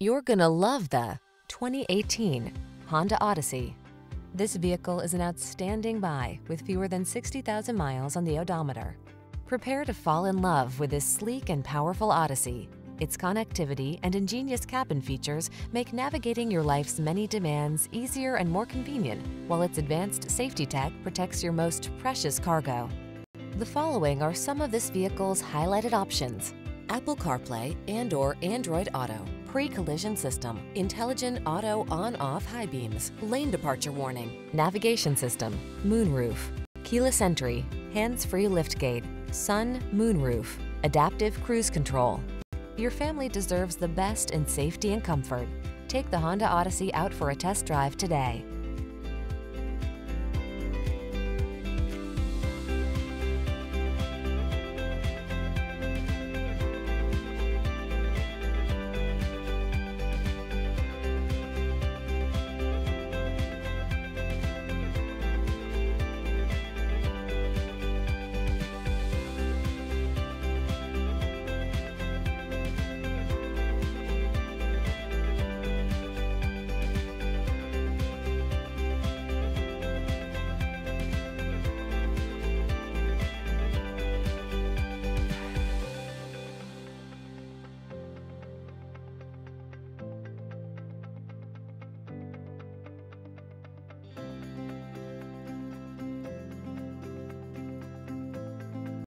You're gonna love the 2018 Honda Odyssey. This vehicle is an outstanding buy with fewer than 60,000 miles on the odometer. Prepare to fall in love with this sleek and powerful Odyssey. Its connectivity and ingenious cabin features make navigating your life's many demands easier and more convenient, while its advanced safety tech protects your most precious cargo. The following are some of this vehicle's highlighted options. Apple CarPlay and or Android Auto, pre-collision system, intelligent auto on-off high beams, lane departure warning, navigation system, moonroof, keyless entry, hands-free liftgate, sun, moonroof, adaptive cruise control. Your family deserves the best in safety and comfort. Take the Honda Odyssey out for a test drive today.